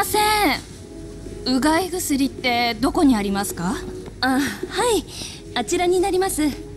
ません。うがい薬ってどこにありますか？あはい。あちらになります。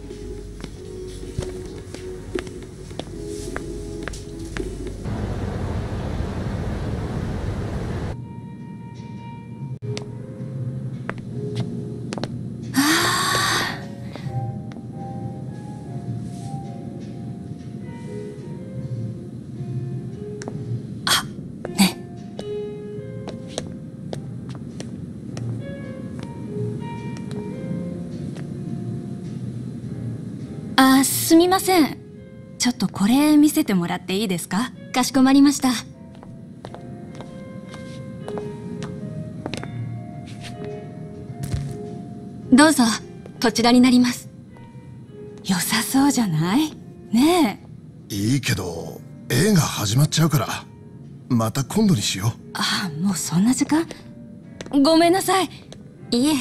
すみません。ちょっとこれ見せてもらっていいですか？かしこまりました。どうぞ。こちらになります。良さそうじゃない？ねえ。いいけど映画始まっちゃうからまた今度にしよう。あもうそんな時間？ごめんなさい。いえ。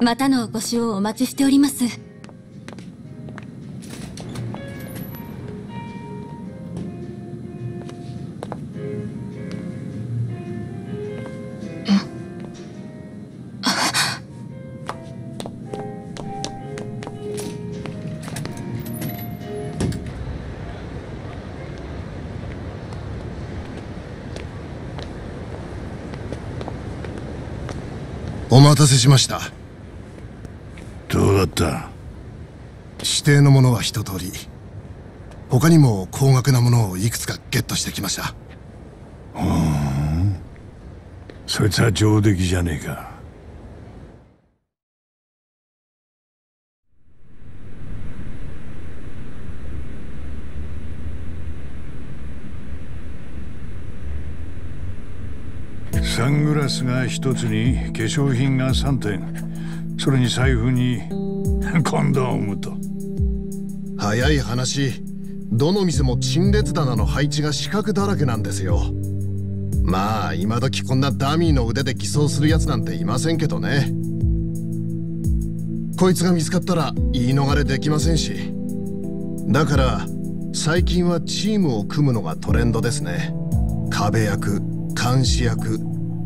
またのお越しをお待ちしております待たせしました。どうだった？指定のものは一通り。他にも高額なものをいくつかゲットしてきました。うん。そいつは上出来じゃねえかサングラスが一つに化粧品が3点。それに財布に コンドームと。早い話。どの店も陳列棚の配置が四角だらけなんですよ。まあ今時こんなダミーの腕で偽装するやつなんていませんけどね。こいつが見つかったら言い逃れできませんし。だから最近はチームを組むのがトレンドですね。壁役監視役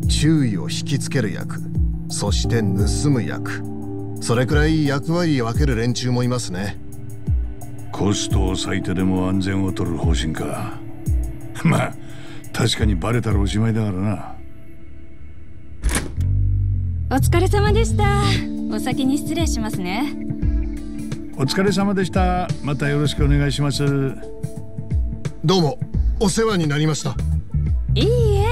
注意を引きつける役そして盗む役。それくらい役割を分ける連中もいますね。コストを割いてでも安全を取る方針か。まあ確かにバレたらおしまいだからな。お疲れ様でした。お先に失礼しますね。お疲れ様でした。またよろしくお願いします。どうもお世話になりました。いいえ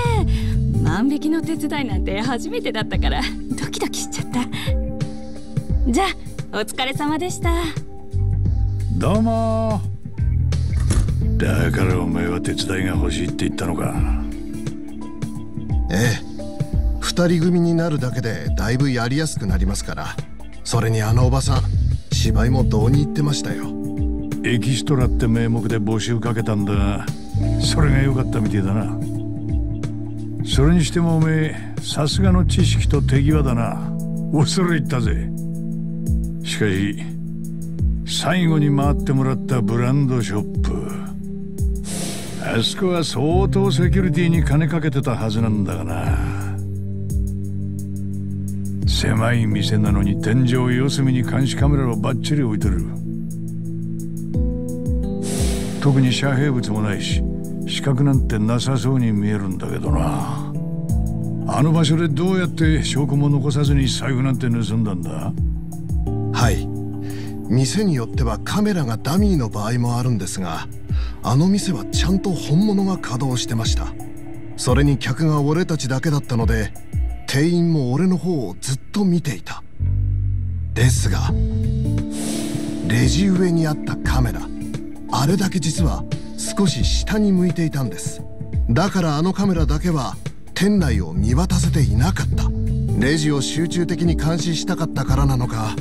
万引きの手伝いなんて初めてだったから。ドキドキしちゃった。じゃあお疲れ様でした。どうも。だからお前は手伝いが欲しいって言ったのか。ええ。二人組になるだけでだいぶやりやすくなりますから。それにあのおばさん芝居もどうに言ってましたよ。エキストラって名目で募集かけたんだそれが良かったみてえだなそれにしてもおめえさすがの知識と手際だな。恐れ入ったぜ。しかし最後に回ってもらったブランドショップ。あそこは相当セキュリティに金かけてたはずなんだがな。狭い店なのに天井四隅に監視カメラをバッチリ置いてる。特に遮蔽物もないし死角なんてなさそうに見えるんだけどな。あの場所でどうやって証拠も残さずに財布なんて盗んだんだ？はい。店によってはカメラがダミーの場合もあるんですがあの店はちゃんと本物が稼働してました。それに客が俺たちだけだったので店員も俺の方をずっと見ていた。ですがレジ上にあったカメラあれだけ実は少し下に向いていたんです。だからあのカメラだけは店内を見渡せていなかった。レジを集中的に監視したかったからなのか。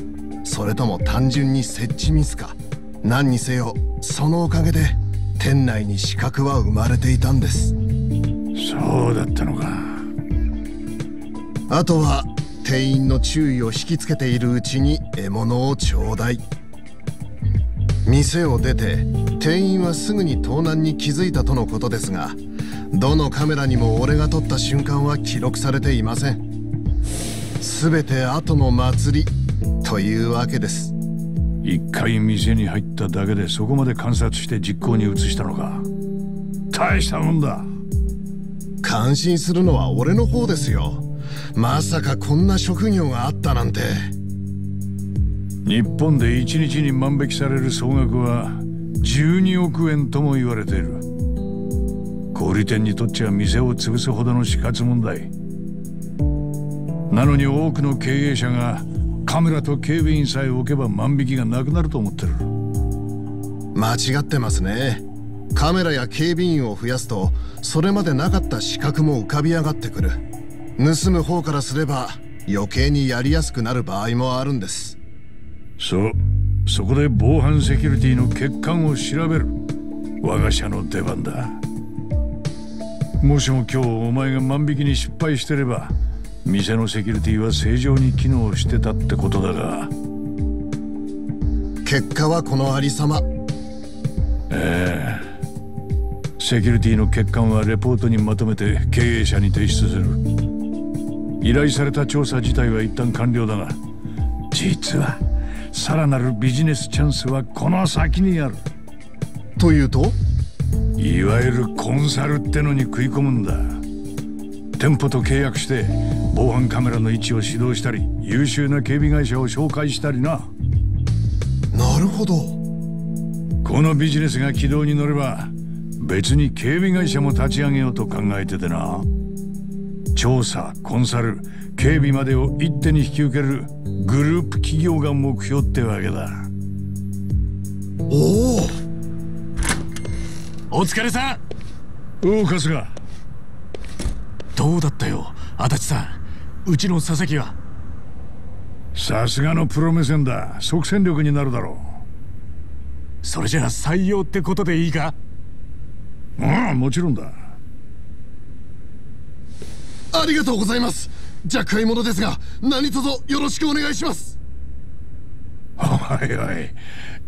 それとも単純に設置ミスか。何にせよそのおかげで店内に死角は生まれていたんです。そうだったのか。あとは店員の注意を引きつけているうちに獲物を頂戴。店を出て店員はすぐに盗難に気づいたとのことですがどのカメラにも俺が撮った瞬間は記録されていません。全て後の祭りというわけです。一回店に入っただけでそこまで観察して実行に移したのか。大したもんだ。感心するのは俺の方ですよ。まさかこんな職業があったなんて。日本で一日に万引きされる総額は12億円とも言われている小売店にとっちゃ店を潰すほどの死活問題。なのに多くの経営者がカメラと警備員さえ置けば万引きがなくなると思ってる。間違ってますね。カメラや警備員を増やすとそれまでなかった資格も浮かび上がってくる。盗む方からすれば余計にやりやすくなる場合もあるんです。そうそこで防犯セキュリティの欠陥を調べる。我が社の出番だもしも今日お前が万引きに失敗してれば店のセキュリティは正常に機能してたってことだが。結果はこのありさま。ええ。セキュリティの欠陥はレポートにまとめて経営者に提出する。依頼された調査自体は一旦完了だが実はさらなるビジネスチャンスはこの先にある。というと？いわゆるコンサルってのに食い込むんだ。店舗と契約して防犯カメラの位置を指導したり優秀な警備会社を紹介したりな。なるほど。このビジネスが軌道に乗れば別に警備会社も立ち上げようと考えててな。調査コンサル警備までを一手に引き受けるグループ企業が目標ってわけだ。おお疲れさん。おお春日どうだったよ足立さん。うちの佐々木は。さすがのプロ目線だ。即戦力になるだろそれじゃあ採用ってことでいいか？うああもちろんだ。ありがとうございます。じゃあ買い物ですが何卒よろしくお願いします。おいおい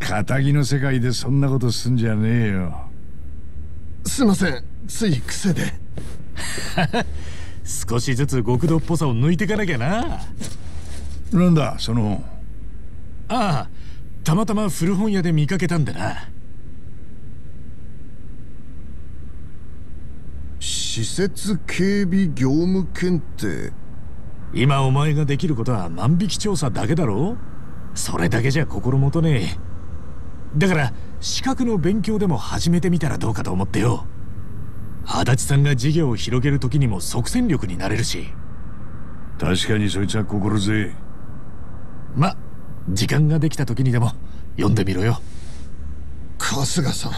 仇の世界でそんなことすんじゃねえよすいません。つい癖で。少しずつ極道っぽさを抜いていかなきゃな。なんだその。本ああたまたま古本屋で見かけたんだな。施設警備業務検定。今お前ができることは万引き調査だけだろ。それだけじゃ心もとねえ。だから資格の勉強でも始めてみたらどうかと思ってよ。足立さんが事業を広げる時にも即戦力になれるし。確かにそいつは心強い。ま時間ができた時にでも読んでみろよ。春日さん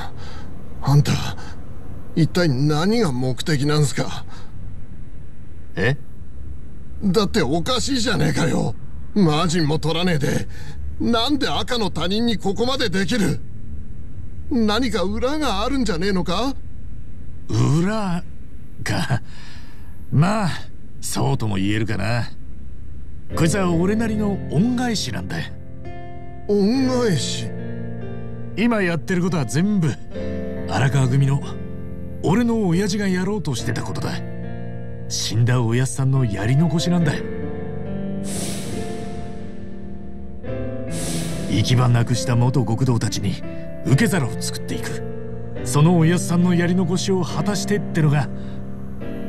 あんた一体何が目的なんすか？え？だっておかしいじゃねえかよ。マージンも取らねえでなんで赤の他人にここまでできる？何か裏があるんじゃねえのか？裏かまあそうとも言えるかな。こいつは俺なりの恩返しなんだ。恩返し？今やってることは全部荒川組の俺の親父がやろうとしてたことだ。死んだおやっさんのやり残しなんだ。行き場なくした元極道たちに受け皿を作っていく。そのおやっさんのやり残しを果たしてってのが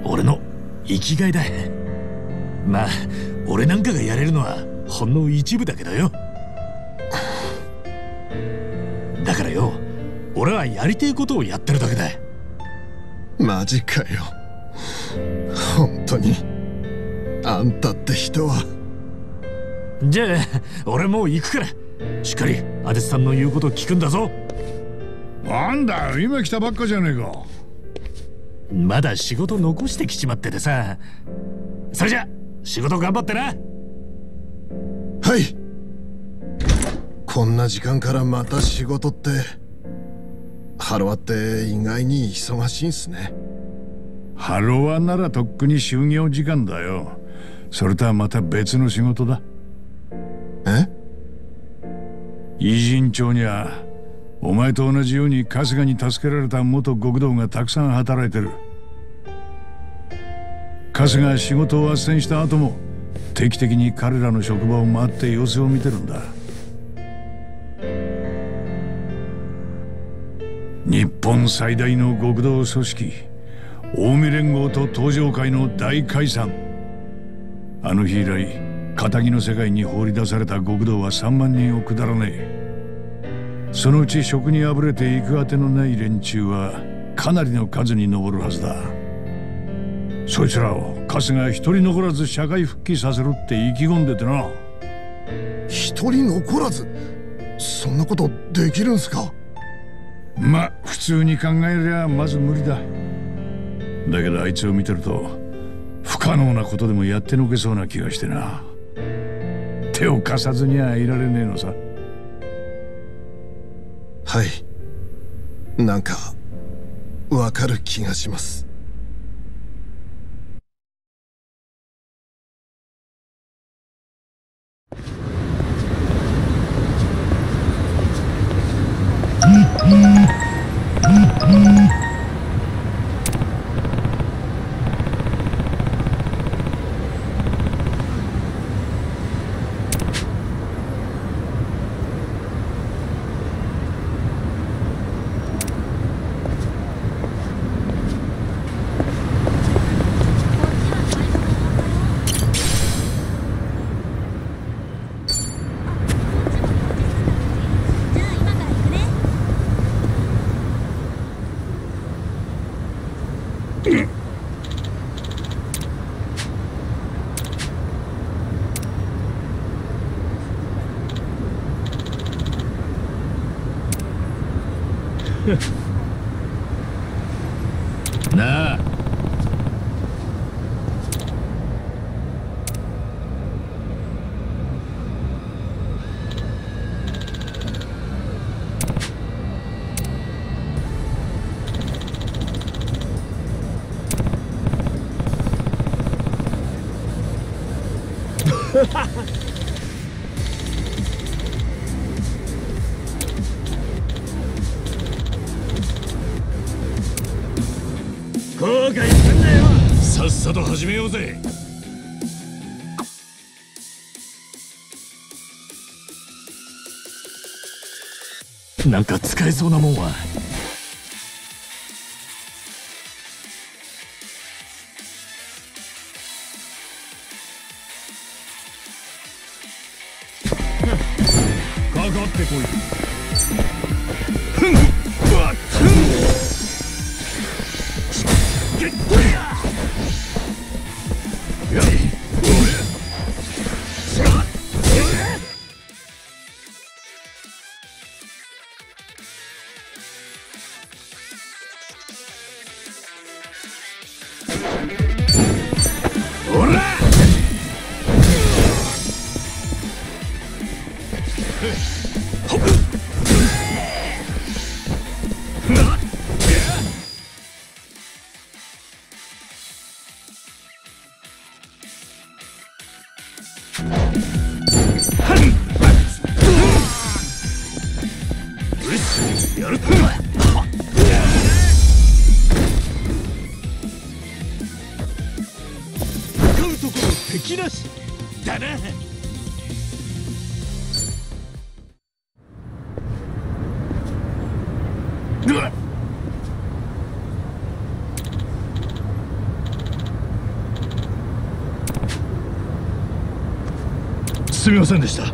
俺の生きがいだ。まあ俺なんかがやれるのはほんの一部だけどよ。だからよ俺はやりてえことをやってるだけだ。マジかよ。本当に。あんたって人は。じゃあ俺もう行くからしっかりアデスさんの言うこと聞くんだぞ。なんだ今来たばっかじゃねえか。まだ仕事残してきちまっててさ。それじゃ仕事頑張ってな。はい。こんな時間からまた仕事ってハロワって意外に忙しいんすね。ハロワならとっくに就業時間だよ。それとはまた別の仕事だ偉人町にはお前と同じように春日に助けられた元極道がたくさん働いてる。春日が仕事を斡旋した後も定期的に彼らの職場を回って様子を見てるんだ。日本最大の極道組織近江連合と東上会の大解散。あの日以来仇の世界に放り出された極道は3万人を下らねえ。そのうち職にあぶれて行くあてのない連中はかなりの数に上るはずだ。そいつらを春日が一人残らず社会復帰させるって意気込んでてな。一人残らず？そんなことできるんすか？ま普通に考えりゃまず無理だ。だけどあいつを見てると不可能なことでもやってのけそうな気がしてな手を貸さずにはいられねえのさ。はい。なんかわかる気がします。後悔すんなよ。さっさと始めようぜ。なんか使えそうなもんはっすみませんでした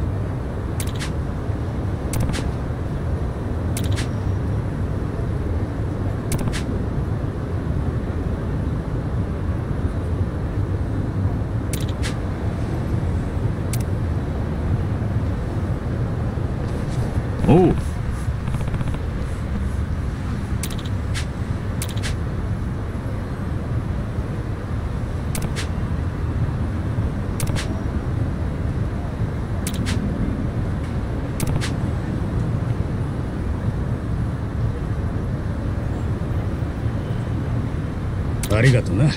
おうありがとな。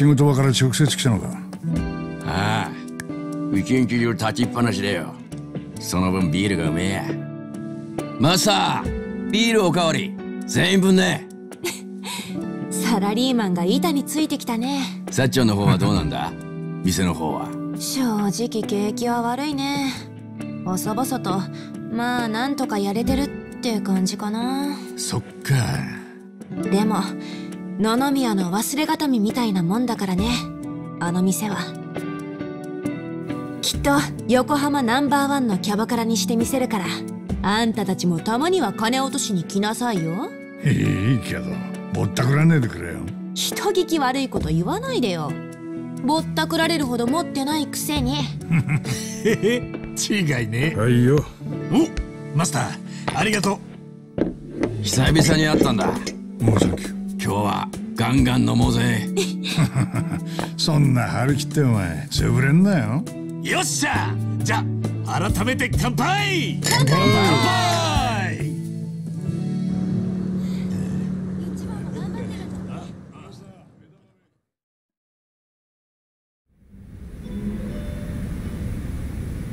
仕事場から直接来たのか？ああ一日中立ちっぱなしだよ。その分ビールがうめえや。マスタービールおかわり。全員分ね。サラリーマンが板についてきたね。さっちゃんの方はどうなんだ？店の方は。正直景気は悪いね。細々とまあなんとかやれてるって感じかな。そっか。でも野々宮の忘れがたみみたいなもんだからね。あの店は。きっと横浜ナンバーワンのキャバクラにしてみせるから。あんたたちもたまには金落としに来なさいよ。いいけどぼったくらねえでくれよ。人聞き悪いこと言わないでよ。ぼったくられるほど持ってないくせに。へへ違いね。はいよ。おマスターありがと久々に会ったんだ。もうサンキュー今日はガンガン飲もうぜ。そんな張り切ってお前潰れんなよ。うよっしゃ！じゃあ改めて乾杯！乾杯！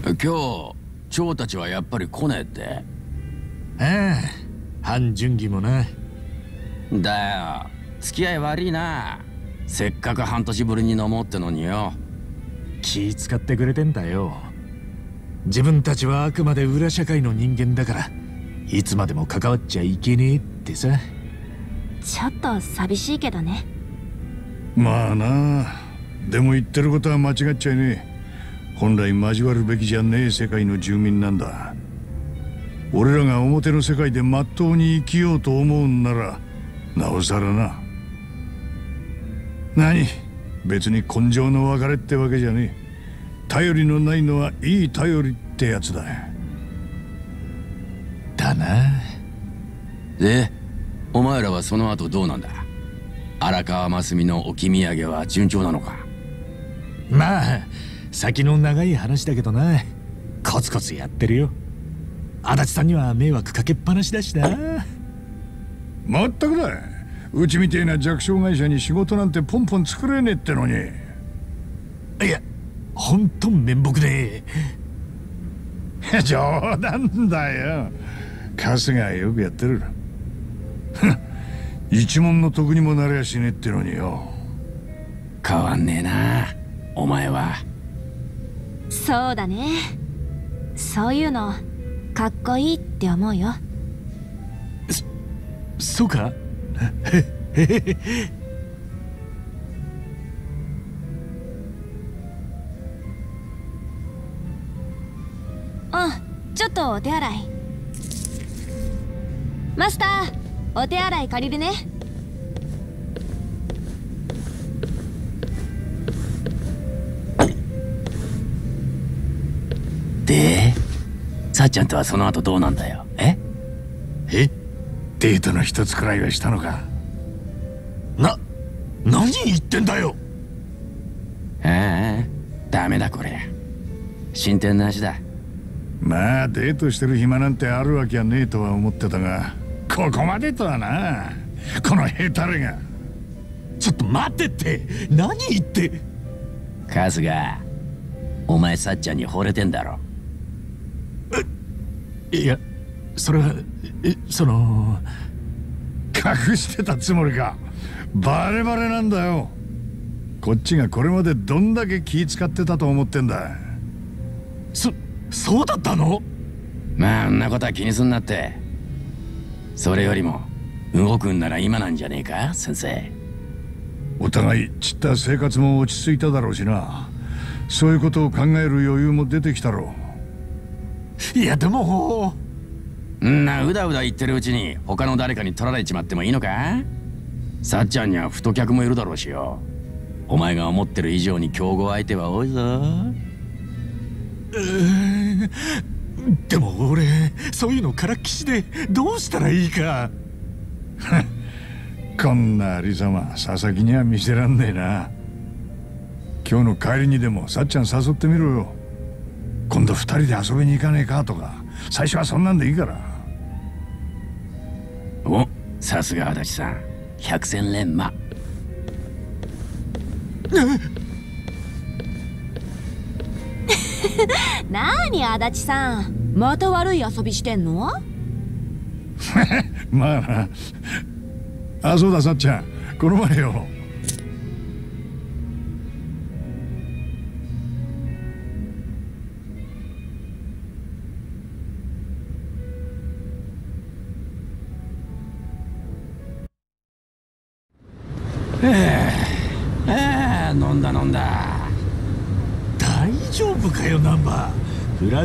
今日蝶たちはやっぱり来ねえって。ああ半純義もなだよ。付き合い悪いな。せっかく半年ぶりに飲もうってのによ。気使ってくれてんだよ。自分たちはあくまで裏社会の人間だからいつまでも関わっちゃいけねえってさ。ちょっと寂しいけどね。まあな。でも言ってることは間違っちゃいねえ。本来交わるべきじゃねえ世界の住民なんだ。俺らが表の世界でまっとうに生きようと思うんならなおさらな。何別に根性の別れってわけじゃねえ。頼りのないのはいい頼りってやつだ。だな。でお前らはその後どうなんだ？荒川真澄の置き土産は順調なのか？まあ先の長い話だけどな。コツコツやってるよ。足立さんには迷惑かけっぱなしだしなまったくだうちみてえな弱小会社に仕事なんてポンポン作れねえってのに。いやほんと面目ね 冗談だよ。春日はよくやってる 一文の得にもなりゃしねえってのによ。変わんねえなお前は。そうだね。そういうのかっこいいって思うよそうか？うんちょっとお手洗い。マスターお手洗い借りるね。でさっちゃんとはその後どうなんだよ？え？え？デートの一つくらいはしたのか？な何言ってんだよ！ああダメだこれ。進展なしだ。まあデートしてる暇なんてあるわけはねえとは思ってたがここまでとはな。このヘタレが。ちょっと待ってって。何言って？春日お前さっちゃんに惚れてんだろ。いやそれはえその隠してたつもりか。バレバレなんだよ。こっちがこれまでどんだけ気使ってたと思ってんだ。そそうだったの？まああんなことは気にすんなって。それよりも動くんなら今なんじゃねえか先生。お互い散った生活も落ち着いただろうしな。そういうことを考える余裕も出てきたろいやでもん。なうだうだ言ってるうちに他の誰かに取られちまってもいいのか？さっちゃんには太客もいるだろうしよ。お前が思ってる以上に競合相手は多いぞ。でも俺そういうのからっきしでどうしたらいいか。こんなありさま佐々木には見せらんねえな。今日の帰りにでもさっちゃん誘ってみろよ。今度二人で遊びに行かねえかとか。最初はそんなんでいいから。おさすが足立さん。百戦錬磨。なに足立さん？また悪い遊びしてんの？まあなあそうださっちゃん。この前よ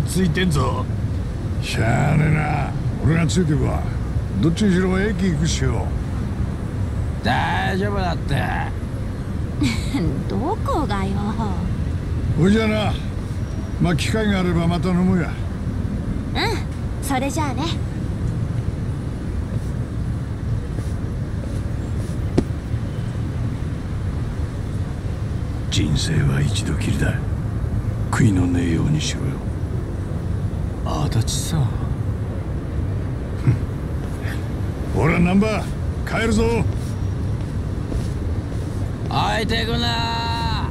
ついてんぞ。しゃあねえな。俺がついてくわ。どっちにしろ駅行くっしよ大丈夫だって。どこがよ。ほいじゃあな。まあ機会があればまた飲むやうん。それじゃあね。人生は一度きりだ。悔いのねえようにしろよ足立さ。んほらナンバー帰るぞ。置いてくな。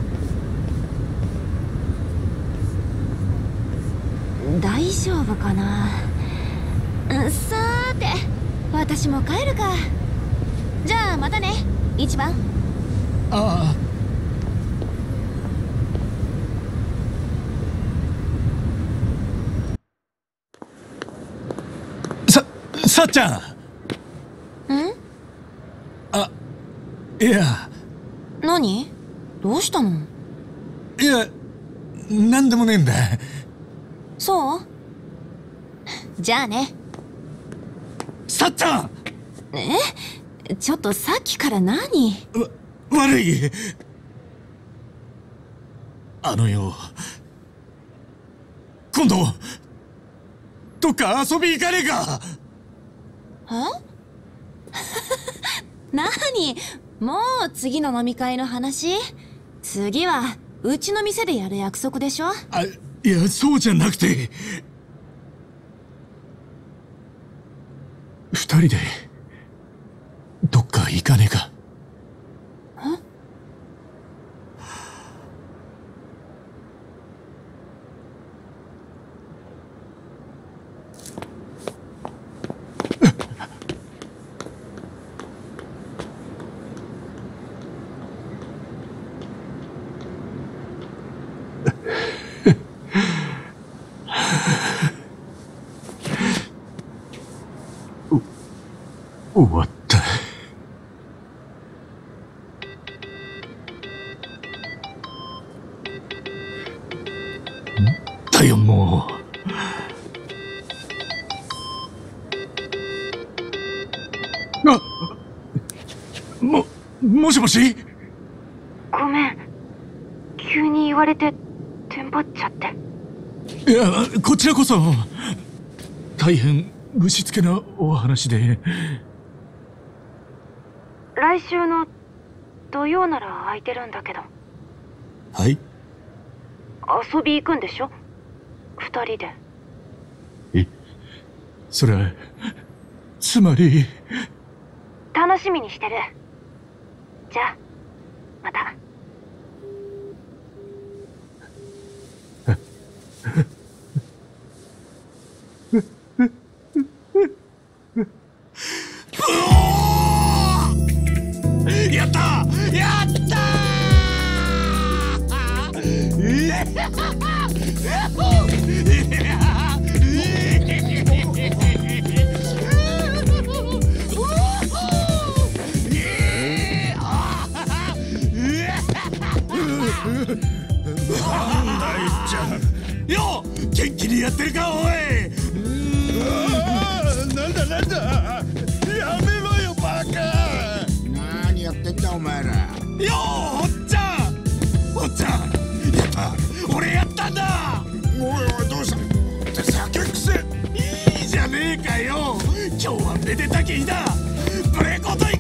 大丈夫かな？うんさーて私も帰るか。じゃあまたね一番。ああささっちゃん。ん？いや。何？どうしたの？いや何でもねえんだ。そう？じゃあね。さっちゃん。え？ちょっとさっきから何？わ悪い。あのよ。今度どっか遊び行かねえかえ何 もう次の飲み会の話？次はうちの店でやる約束でしょ？あいやそうじゃなくて。二人で？もしもし？ごめん。急に言われてテンパっちゃって。いやこちらこそ。大変ぶしつけなお話で。来週の土曜なら空いてるんだけど。はい？遊び行くんでしょ？二人で。それはつまり？楽しみにしてるじゃあまた。よ元気にやってるかおい。なんだなんだ。やめろよバカ。何やってんだお前ら。よおっちゃん。おっちゃんやった俺やったんだ。おいおいどうした？って酒くせいいじゃねえかよ。今日はめでたき日だ。ブレコと行こうぜな